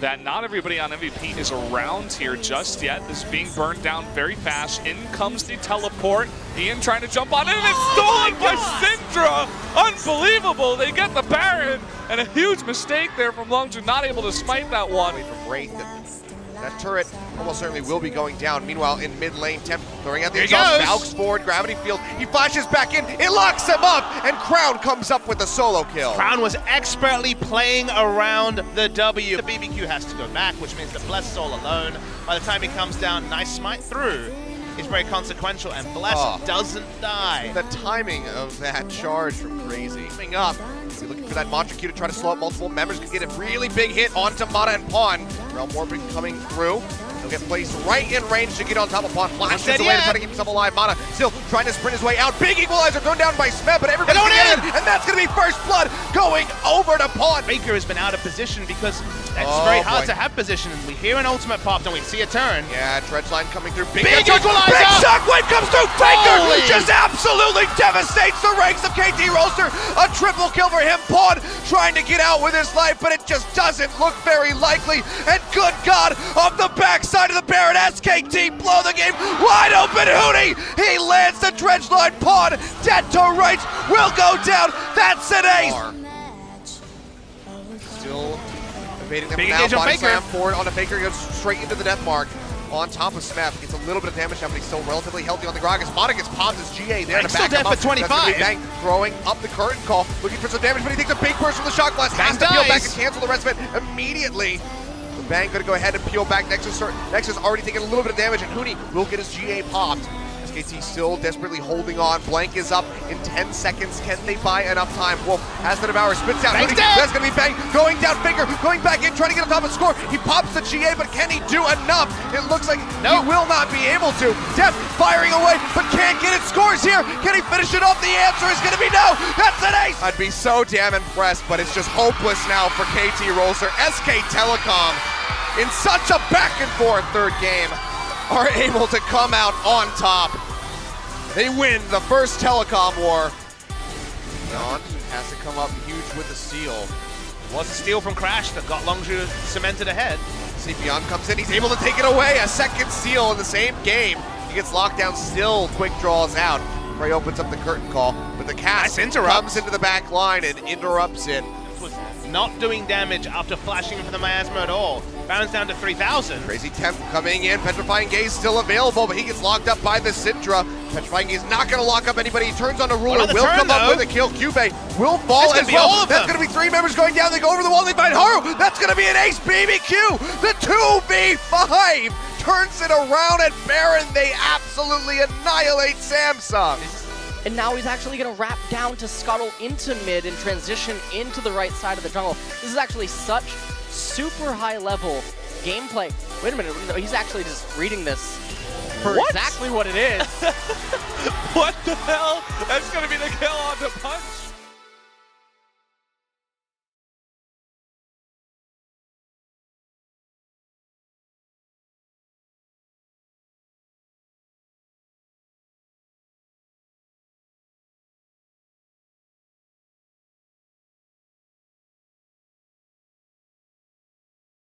that not everybody on MVP is around here just yet. This is being burned down very fast. In comes the teleport. Ian trying to jump on it, and it's Oh stolen by Syndra! Unbelievable! They get the Baron, and a huge mistake there from Longju, not able to smite that one. away from Wraith. That turret almost certainly will be going down. Meanwhile, in mid lane, Tempt throwing out the exhaust. Valks forward, gravity field. He flashes back in. It locks him up, and Crown comes up with a solo kill. Crown was expertly playing around the W. The BBQ has to go back, which means the Bless is all alone. By the time he comes down, nice smite through is very consequential, and Bless Oh. doesn't die. The timing of that charge from Crazy. Coming up, we're looking for that Mantra Q to try to slow up multiple members. Could get a really big hit onto Mata and Pawn. Realm Orbit coming through. He'll get placed right in range to get on top of Pawn. Flashes dead away to try to keep himself alive. Mata still trying to sprint his way out. Big equalizer thrown down by Smeb, but everybody's Going in. and that's going to be first blood going over to Pawn. Faker has been out of position because it's Oh, very hard boy. to have position. And we hear an ultimate pop, and we see a turn. Yeah, Dredgeline coming through. Big, Big equalizer! Big shockwave comes through. Faker Holy! just absolutely devastates the ranks of KT Rolster. A triple kill for him. Pawn trying to get out with his life, but it just doesn't look very likely. And good God, off the backside of the Baron, SKT blow the game wide open. Huni, he lands the Dredgeline. Pawn dead to rights will go down. That's an ace. Still evading them Big now. on Body Faker. slam forward onto Faker. Goes straight into the death mark. On top of Smeb, gets a little bit of damage now, but he's still relatively healthy on the Gragas. Monica pops his GA there Bang's to back still him up. for 25. That's gonna Bang throwing up the curtain call, looking for some damage, but he takes a big burst from the shock blast. Has Bang to peel back and cancel the rest of it immediately. Bang gonna go ahead and peel back. Nexus, Nexus already taking a little bit of damage, and Huni will get his GA popped. SKT still desperately holding on. Blank is up in 10 seconds. Can they buy enough time? Wolf has the Devourer, spits out. Dead. That's gonna be Bang going down. Finger going back in, trying to get on top of the score. He pops the GA, but can he do enough? It looks like No. he will not be able to. Deft firing away, but can't get it. Scores here. Can he finish it off? The answer is gonna be no. That's an ace. I'd be so damn impressed, but it's just hopeless now for KT Rolster. SK Telecom, in such a back and forth third game, are able to come out on top. They win the first telecom war. Yon has to come up huge with the steal. Was a steal from Crash that got Longju cemented ahead. Sepion comes in, he's able to take it away. A second steal in the same game. He gets locked down, still quick draws out. Frey opens up the curtain call, but the cast Nice comes into the back line and interrupts it. Not doing damage after flashing for the miasma at all. Bounds down to 3,000. Crazy Tempt coming in, Petrifying Gaze still available, but he gets locked up by the Syndra. Petrifying Gaze not going to lock up anybody. He turns on the ruler, Another will turn, come up with a kill. Cube will fall That's as well. That's going to be three members going down. They go over the wall, they find Haru. That's going to be an ace BBQ. The 2v5 turns it around at Baron. They absolutely annihilate Samsung. And now he's actually going to wrap down to scuttle into mid and transition into the right side of the jungle. This is actually such super high level gameplay. Wait a minute, he's actually just reading this for What? exactly what it is. What the hell? That's going to be the